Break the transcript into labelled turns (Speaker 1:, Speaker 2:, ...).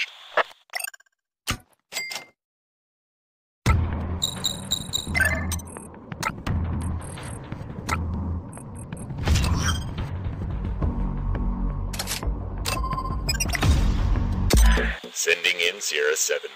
Speaker 1: established. Sending in Sierra 7.